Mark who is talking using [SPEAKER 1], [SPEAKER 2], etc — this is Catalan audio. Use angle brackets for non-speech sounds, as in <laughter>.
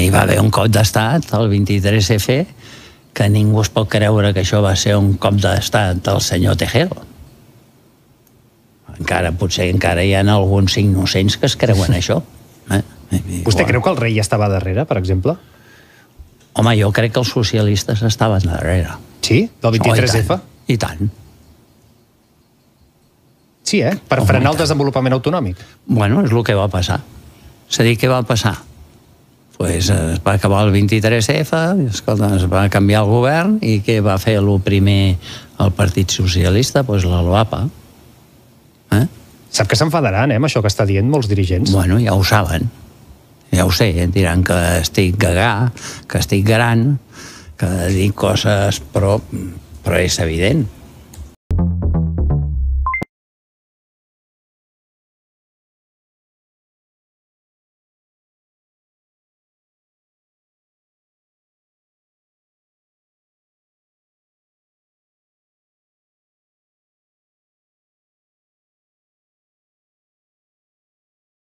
[SPEAKER 1] hi va haver un cop d'estat, el 23F, que ningú es pot creure que això va ser un cop d'estat del senyor Tejero. Encara, potser encara hi ha alguns innocents que es creuen <laughs> això. Eh?
[SPEAKER 2] Vostè creu que el rei estava darrere, per exemple?
[SPEAKER 1] Home, jo crec que els socialistes estaven darrere.
[SPEAKER 2] Sí? Del 23F?
[SPEAKER 1] Oh, i, tant. I tant.
[SPEAKER 2] Sí, eh? Per
[SPEAKER 1] Oh,
[SPEAKER 2] frenar el desenvolupament autonòmic.
[SPEAKER 1] Bueno, és el que va passar. És a dir, què va passar? Pues eh, es va acabar el 23F, escolta, es va canviar el govern i què va fer el primer el Partit Socialista? Pues la LOAPA. Eh?
[SPEAKER 2] Sap que s'enfadaran, eh, amb això que està dient molts dirigents.
[SPEAKER 1] Bueno, ja ho saben. Ja ho sé, diran que estic gagà, que estic gran, que dic coses, però, però és evident